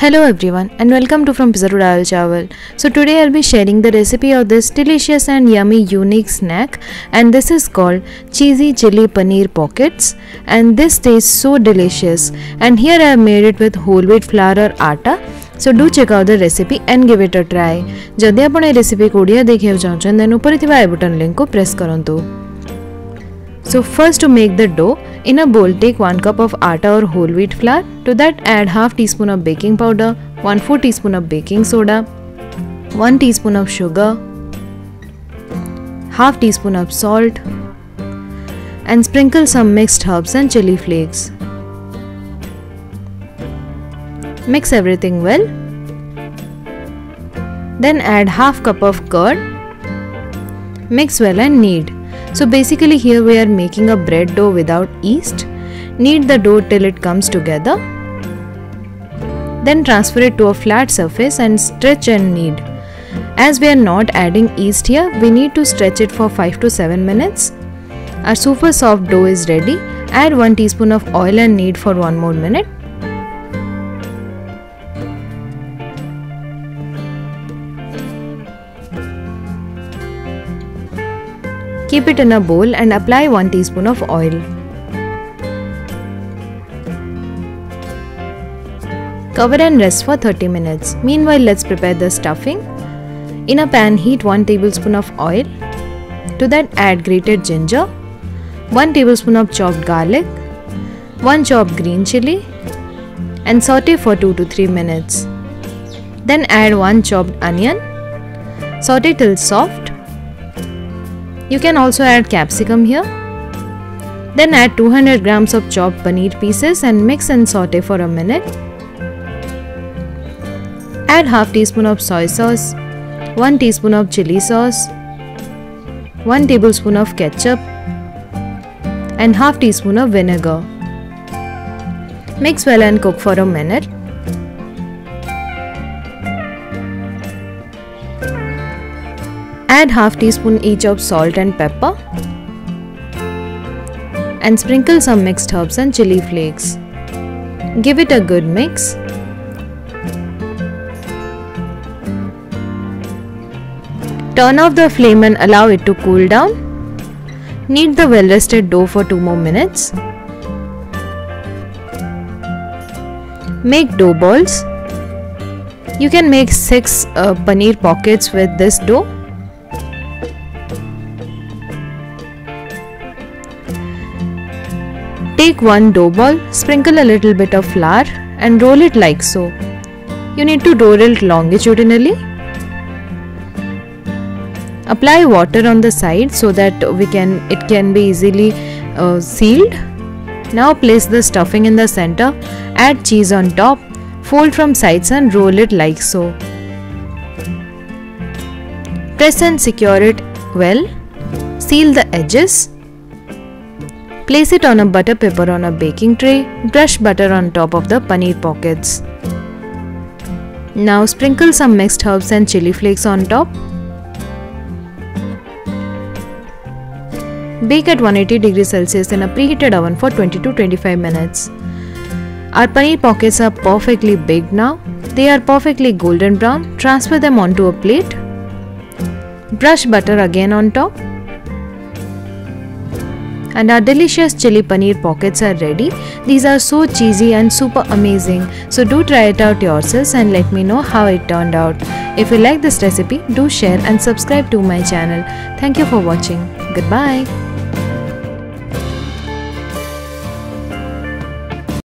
Hello everyone and welcome to From Pizza To Dal Chawal. So today I'll be sharing the recipe of this delicious and yummy unique snack and this is called cheesy chili paneer pockets and this tastes so delicious and here I have made it with whole wheat flour or atta so do check out the recipe and give it a try ଯଦି ଆପଣ ଏ ରେସିପିକୁ ଓଡ଼ିଆ ଦେଖିବାକୁ ଚାହୁଁଛନ୍ତି ऊपर इतिबाय ଥିବା I को ଲିଙ୍କକୁ करों तो. So first to make the dough, in a bowl take 1 cup of atta or whole wheat flour. To that add half teaspoon of baking powder, 1 4 teaspoon of baking soda, 1 teaspoon of sugar, half teaspoon of salt and sprinkle some mixed herbs and chili flakes. Mix everything well. Then add half cup of curd. Mix well and knead. So basically here we are making a bread dough without yeast. Knead the dough till it comes together. Then transfer it to a flat surface and stretch and knead. As we are not adding yeast here, we need to stretch it for 5 to 7 minutes. Our super soft dough is ready. Add 1 teaspoon of oil and knead for 1 more minute. Keep it in a bowl and apply 1 teaspoon of oil. Cover and rest for 30 minutes. Meanwhile, let's prepare the stuffing. In a pan, heat 1 tablespoon of oil. To that, add grated ginger, 1 tablespoon of chopped garlic, 1 chopped green chili, and saute for 2 to 3 minutes. Then add 1 chopped onion. Saute till soft you can also add capsicum here. Then add 200 grams of chopped paneer pieces and mix and saute for a minute. Add half teaspoon of soy sauce, 1 teaspoon of chili sauce, 1 tablespoon of ketchup and half teaspoon of vinegar. Mix well and cook for a minute. Add half teaspoon each of salt and pepper and sprinkle some mixed herbs and chili flakes. Give it a good mix. Turn off the flame and allow it to cool down. Knead the well rested dough for 2 more minutes. Make dough balls. You can make 6 uh, paneer pockets with this dough. Take one dough ball, sprinkle a little bit of flour and roll it like so. You need to roll it longitudinally. Apply water on the side so that we can it can be easily uh, sealed. Now place the stuffing in the center, add cheese on top, fold from sides and roll it like so. Press and secure it well. Seal the edges Place it on a butter paper on a baking tray. Brush butter on top of the paneer pockets. Now sprinkle some mixed herbs and chili flakes on top. Bake at 180 degrees Celsius in a preheated oven for 20 to 25 minutes. Our paneer pockets are perfectly baked now. They are perfectly golden brown. Transfer them onto a plate. Brush butter again on top and our delicious chili paneer pockets are ready. These are so cheesy and super amazing. So do try it out yourselves and let me know how it turned out. If you like this recipe, do share and subscribe to my channel. Thank you for watching. Goodbye.